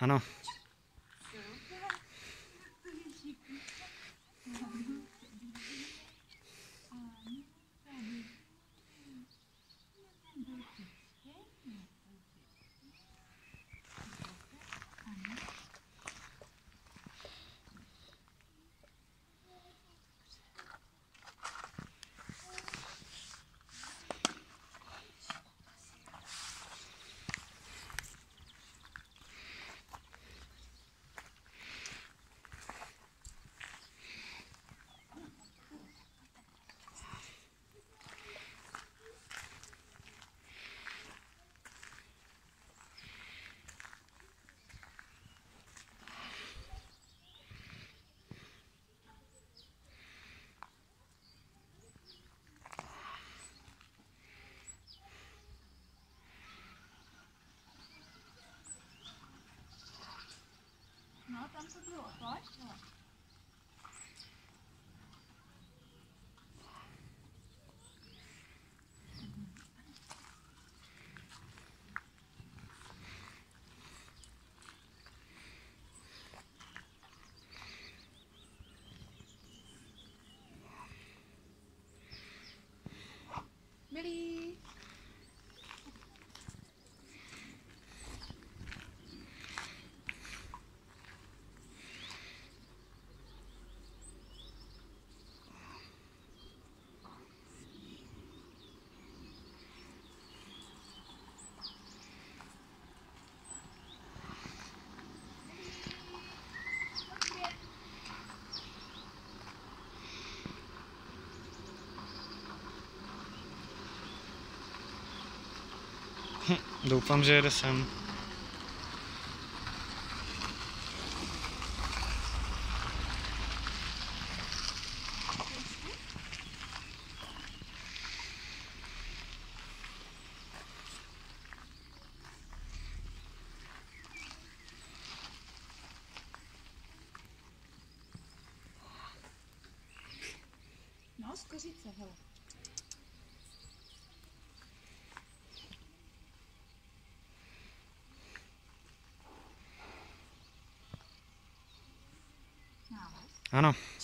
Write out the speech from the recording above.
Ano. Right, right. Doufám, že jede sem. No, skořice, hele. Nález. Ano.